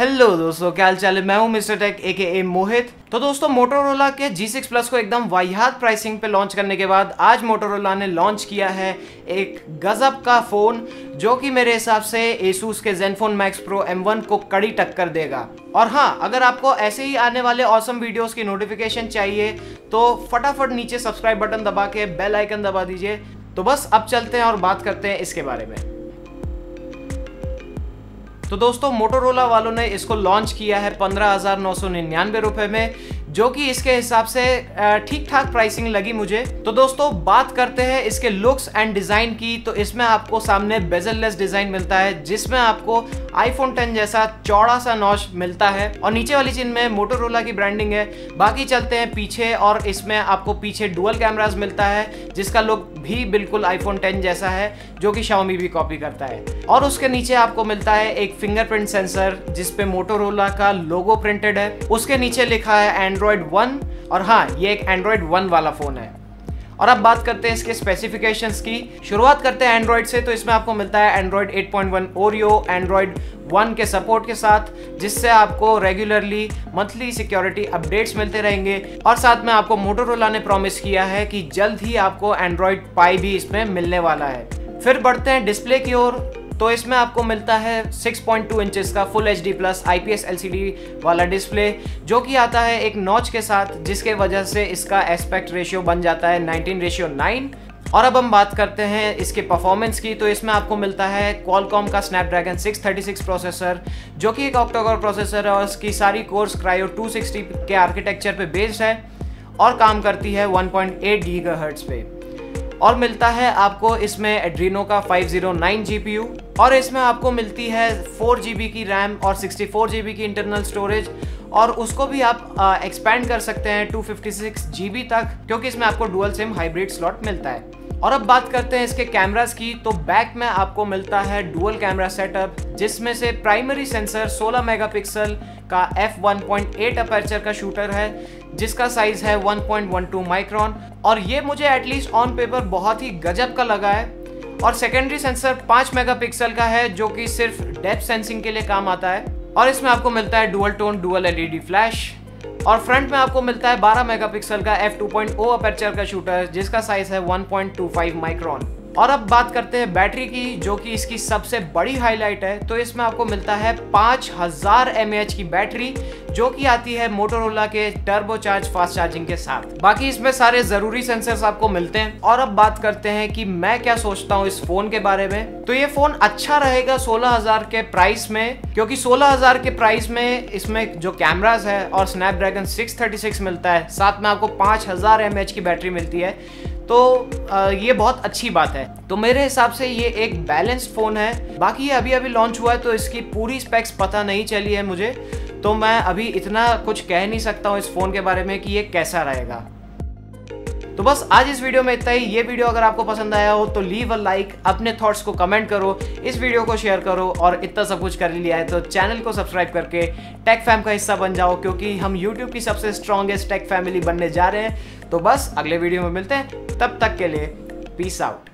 Hello दोस्तों, क्या हाल चाल है? मैं हूँ मिस्टर टेक ए के ए मोहित। तो दोस्तों मोटोरोला के G6 प्लस को एकदम वाहियात प्राइसिंग पे लॉन्च करने के बाद आज मोटोरोला ने लॉन्च किया है एक गजब का फ़ोन जो कि मेरे हिसाब से एसूस के Zenfone Max Pro M1 को कड़ी टक्कर देगा। और हाँ अगर आपको ऐसे ही आने वाले ऑसम वीडियोस की नोटिफिकेशन चाहिए तो फटाफट नीचे सब्सक्राइब बटन दबा के बेल आइकन दबा दीजिए। तो बस, अब चलते हैं और बात करते हैं इसके बारे में। तो दोस्तों मोटोरोला वालों ने इसको लॉन्च किया है पंद्रह हज़ार नौ सौ निन्यानवे रुपए में। जो कि इसके हिसाब से ठीक ठाक प्राइसिंग लगी मुझे। तो दोस्तों, बात करते हैं इसके लुक्स एंड डिज़ाइन की। तो इसमें आपको सामने बेजललेस डिज़ाइन मिलता है, जिसमें आपको आईफोन 10 जैसा चौड़ा सा नॉच मिलता है। और नीचे वाली चीज़ में मोटोरोला की ब्रांडिंग है। बाकी चलते हैं पीछे, और इसमें आपको पीछे डुअल कैमराज मिलता है, जिसका लुक भी बिल्कुल आईफोन 10 जैसा है, जो कि शाओमी भी कॉपी करता है। और उसके नीचे आपको मिलता है एक फिंगरप्रिंट सेंसर जिसपे मोटोरोला का लोगो प्रिंटेड है। उसके नीचे लिखा है एंड्रॉयड वन और हाँ ये एक एंड्रॉयड वन वाला फ़ोन है। और अब बात करते हैं इसके स्पेसिफिकेशंस की। शुरुआत करते हैं एंड्रॉयड से तो इसमें आपको मिलता है एंड्रॉयड 8.1 पॉइंट ओरियो एंड्रॉयड 1 के सपोर्ट के साथ, जिससे आपको रेगुलरली मंथली सिक्योरिटी अपडेट्स मिलते रहेंगे। और साथ में आपको मोटोरोला ने प्रॉमिस किया है कि जल्द ही आपको एंड्रॉयड पाई भी इसमें मिलने वाला है। फिर बढ़ते हैं डिस्प्ले की ओर। तो इसमें आपको मिलता है 6.2 इंचेस का full H D plus I P S L C D वाला डिस्प्ले जो कि आता है एक नॉच के साथ, जिसके वजह से इसका एस्पेक्ट रेशियो बन जाता है 19 रेशियो 9 और अब हम बात करते हैं इसके परफॉर्मेंस की तो इसमें आपको मिलता है क्वालकॉम का स्नैपड्रैगन 636 प्रोसेसर जो कि एक ऑक्टोकोर प्रोसेसर है और इसकी सारी कोर्स क्रायो 260 के आर्किटेक्चर पे बेस्ड है और काम करती है 1.8 पॉइंट पे। और मिलता है आपको इसमें एड्रीनो का 509 जीपीयू और इसमें आपको मिलती है फोर जी की रैम और सिक्सटी फोर की इंटरनल स्टोरेज और उसको भी आप एक्सपेंड कर सकते हैं टू फिफ्टी तक क्योंकि इसमें आपको डुअल सिम हाइब्रिड स्लॉट मिलता है। और अब बात करते हैं इसके कैमरास की तो बैक में आपको मिलता है डुअल कैमरा सेटअप जिसमें से प्राइमरी सेंसर 16 मेगापिक्सल का f1.8 अपर्चर का शूटर है, जिसका साइज़ है 1.12 माइक्रोन और ये मुझे एटलीस्ट ऑन पेपर बहुत ही गजब का लगा है। और सेकेंडरी सेंसर 5 मेगापिक्सल का है, जो कि सिर्फ़ डेप्थ सेंसिंग के लिए काम आता है। और इसमें आपको मिलता है dual tone dual LED flash और फ्रंट में आपको मिलता है 12 मेगापिक्सल का f2.0 अपर्चर का शूटर जिसका साइज़ है 1.25 माइक्रोन और अब बात करते हैं बैटरी की, जो कि इसकी सबसे बड़ी हाईलाइट है। तो इसमें आपको मिलता है 5000 हज़ार की बैटरी, जो कि आती है मोटोरोला के टर्बो चार्ज फास्ट चार्जिंग के साथ। बाकी इसमें सारे ज़रूरी सेंसर्स आपको मिलते हैं। और अब बात करते हैं कि मैं क्या सोचता हूँ इस फ़ोन के बारे में। तो ये फ़ोन अच्छा रहेगा 16000 के प्राइस में, क्योंकि 16000 के प्राइस में इसमें जो कैमराज है और स्नैपड्रैगन 636 मिलता है, साथ में आपको 5000 हज़ार की बैटरी मिलती है। तो ये बहुत अच्छी बात है। तो मेरे हिसाब से ये एक बैलेंस्ड फ़ोन है। बाकी ये अभी अभी लॉन्च हुआ है तो इसकी पूरी स्पेक्स पता नहीं चली है मुझे। तो मैं अभी इतना कुछ कह नहीं सकता हूँ इस फ़ोन के बारे में कि ये कैसा रहेगा। तो बस आज इस वीडियो में इतना ही। ये वीडियो अगर आपको पसंद आया हो तो लीव अ लाइक अपने थॉट्स को कमेंट करो, इस वीडियो को शेयर करो और इतना सब कुछ कर लिया है तो चैनल को सब्सक्राइब करके टेक फैम का हिस्सा बन जाओ, क्योंकि हम यूट्यूब की सबसे स्ट्रॉन्गेस्ट टेक फैमिली बनने जा रहे हैं। तो बस अगले वीडियो में मिलते हैं। तब तक के लिए पीस आउट